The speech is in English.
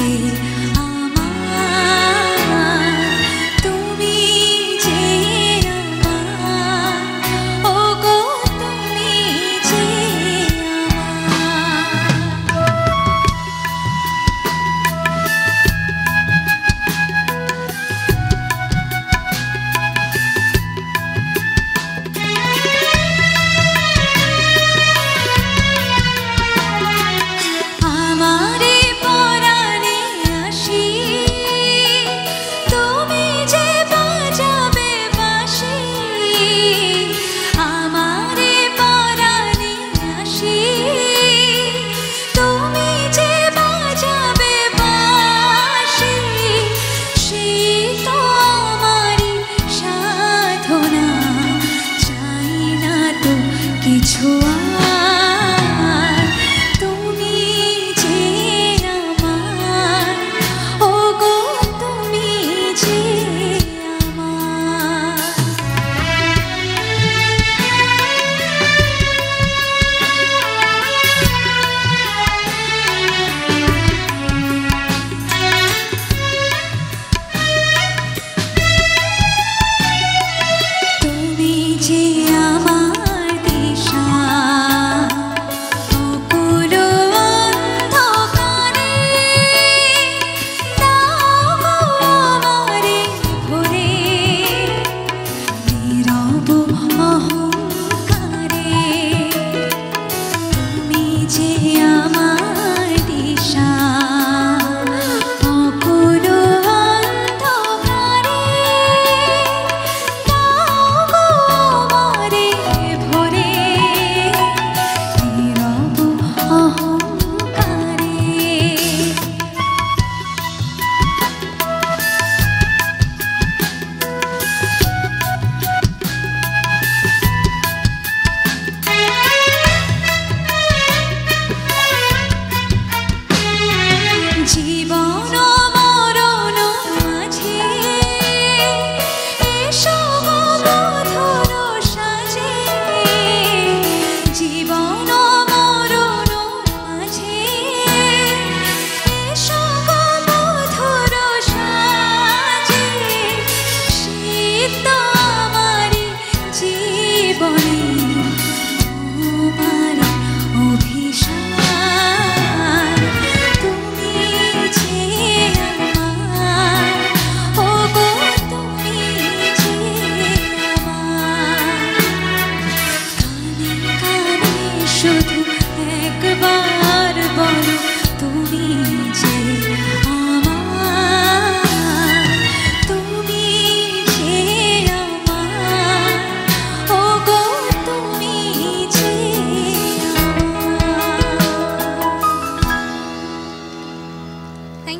see to